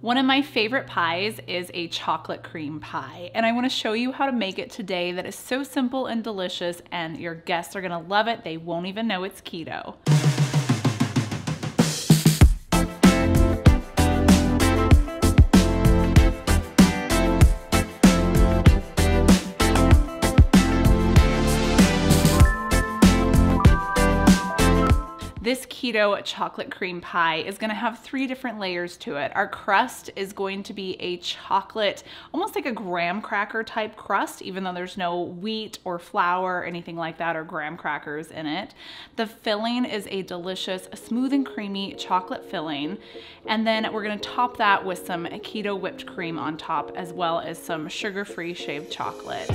One of my favorite pies is a chocolate cream pie, and I wanna show you how to make it today that is so simple and delicious, and your guests are gonna love it. They won't even know it's keto. Keto chocolate cream pie is gonna have three different layers to it. Our crust is going to be a chocolate, almost like a graham cracker type crust, even though there's no wheat or flour or anything like that or graham crackers in it. The filling is a delicious, smooth and creamy chocolate filling. And then we're gonna top that with some keto whipped cream on top, as well as some sugar-free shaved chocolate.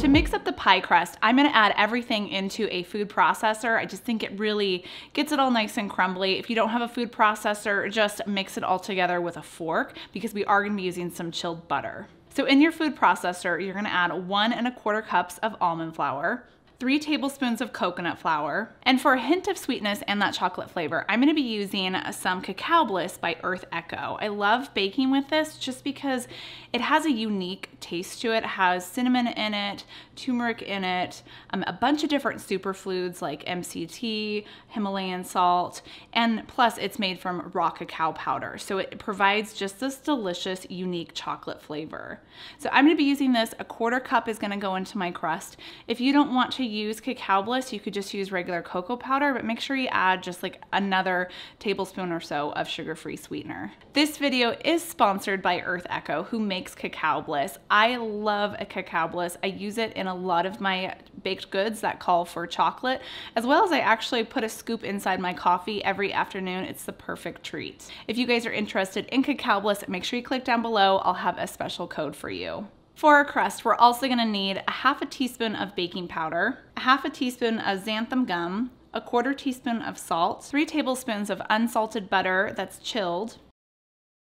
To mix up the pie crust, I'm gonna add everything into a food processor. I just think it really gets it all nice and crumbly. If you don't have a food processor, just mix it all together with a fork because we are gonna be using some chilled butter. So in your food processor, you're gonna add one and a quarter cups of almond flour, three tablespoons of coconut flour. And for a hint of sweetness and that chocolate flavor, I'm gonna be using some Cacao Bliss by Earth Echo. I love baking with this just because it has a unique taste to it. It has cinnamon in it, turmeric in it, um, a bunch of different superfoods like MCT, Himalayan salt, and plus it's made from raw cacao powder. So it provides just this delicious, unique chocolate flavor. So I'm gonna be using this, a quarter cup is gonna go into my crust. If you don't want to use Cacao Bliss, you could just use regular cocoa powder, but make sure you add just like another tablespoon or so of sugar-free sweetener. This video is sponsored by Earth Echo, who makes Cacao Bliss. I love a Cacao Bliss. I use it in a lot of my baked goods that call for chocolate, as well as I actually put a scoop inside my coffee every afternoon. It's the perfect treat. If you guys are interested in Cacao Bliss, make sure you click down below. I'll have a special code for you. For our crust, we're also gonna need a half a teaspoon of baking powder, a half a teaspoon of xanthan gum, a quarter teaspoon of salt, three tablespoons of unsalted butter that's chilled,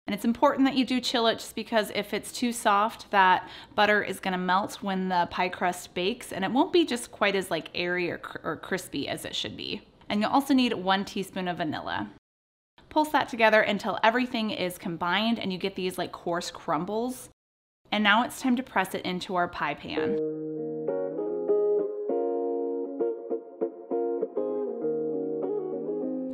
and it's important that you do chill it just because if it's too soft, that butter is gonna melt when the pie crust bakes and it won't be just quite as like airy or, cr or crispy as it should be. And you'll also need one teaspoon of vanilla. Pulse that together until everything is combined and you get these like coarse crumbles. And now it's time to press it into our pie pan.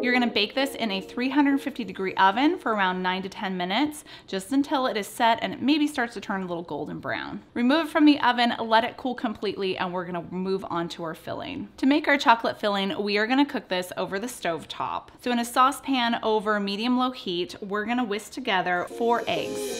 You're gonna bake this in a 350 degree oven for around nine to 10 minutes, just until it is set and it maybe starts to turn a little golden brown. Remove it from the oven, let it cool completely, and we're gonna move on to our filling. To make our chocolate filling, we are gonna cook this over the stove top. So in a saucepan over medium low heat, we're gonna whisk together four eggs.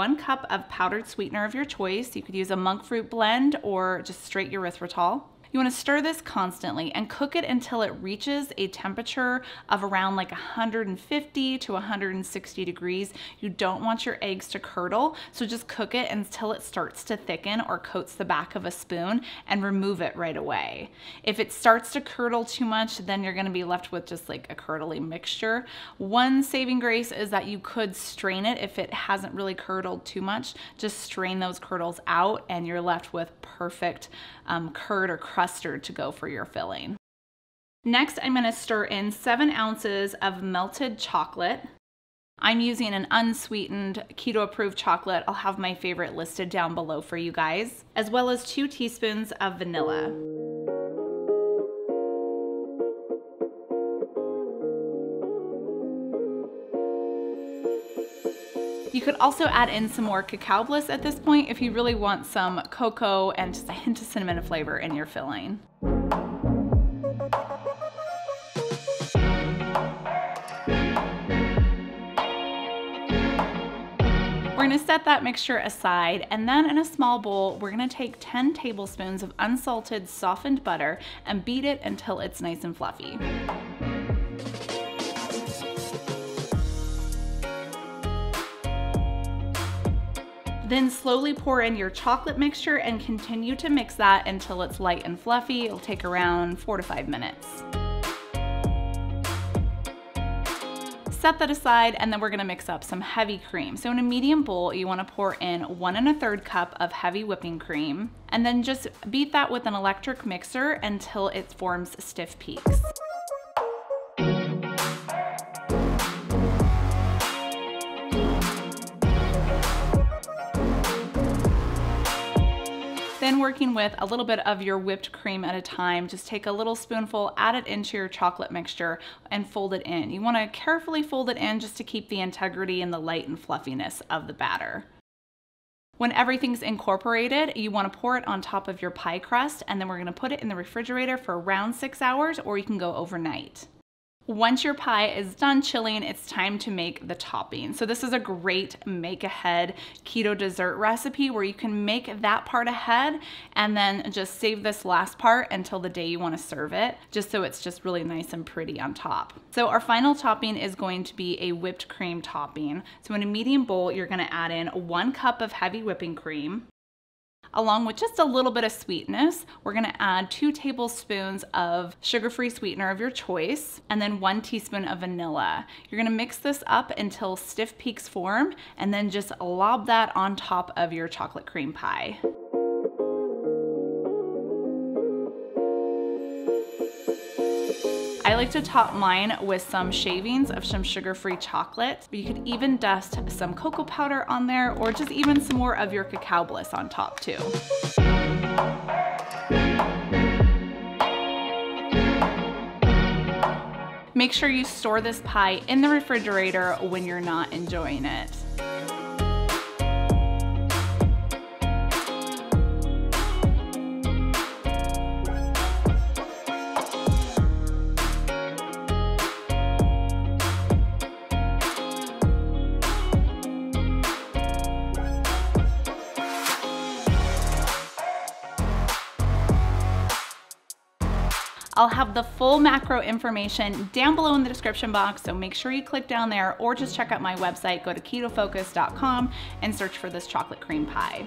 One cup of powdered sweetener of your choice. You could use a monk fruit blend or just straight erythritol. You wanna stir this constantly and cook it until it reaches a temperature of around like 150 to 160 degrees. You don't want your eggs to curdle, so just cook it until it starts to thicken or coats the back of a spoon and remove it right away. If it starts to curdle too much, then you're gonna be left with just like a curdly mixture. One saving grace is that you could strain it if it hasn't really curdled too much. Just strain those curdles out and you're left with perfect um, curd or custard to go for your filling. Next, I'm gonna stir in seven ounces of melted chocolate. I'm using an unsweetened keto approved chocolate. I'll have my favorite listed down below for you guys, as well as two teaspoons of vanilla. You could also add in some more cacao bliss at this point if you really want some cocoa and just a hint of cinnamon flavor in your filling. We're gonna set that mixture aside and then in a small bowl, we're gonna take 10 tablespoons of unsalted softened butter and beat it until it's nice and fluffy. Then slowly pour in your chocolate mixture and continue to mix that until it's light and fluffy. It'll take around four to five minutes. set that aside and then we're gonna mix up some heavy cream. So in a medium bowl, you wanna pour in one and a third cup of heavy whipping cream and then just beat that with an electric mixer until it forms stiff peaks. Working with a little bit of your whipped cream at a time, just take a little spoonful, add it into your chocolate mixture and fold it in. You wanna carefully fold it in just to keep the integrity and the light and fluffiness of the batter. When everything's incorporated, you wanna pour it on top of your pie crust and then we're gonna put it in the refrigerator for around six hours or you can go overnight. Once your pie is done chilling, it's time to make the topping. So this is a great make ahead keto dessert recipe where you can make that part ahead and then just save this last part until the day you wanna serve it, just so it's just really nice and pretty on top. So our final topping is going to be a whipped cream topping. So in a medium bowl, you're gonna add in one cup of heavy whipping cream, Along with just a little bit of sweetness, we're gonna add two tablespoons of sugar-free sweetener of your choice, and then one teaspoon of vanilla. You're gonna mix this up until stiff peaks form, and then just lob that on top of your chocolate cream pie. Like to top mine with some shavings of some sugar-free chocolate. You could even dust some cocoa powder on there or just even some more of your cacao bliss on top too. Make sure you store this pie in the refrigerator when you're not enjoying it. I'll have the full macro information down below in the description box, so make sure you click down there or just check out my website, go to ketofocus.com and search for this chocolate cream pie.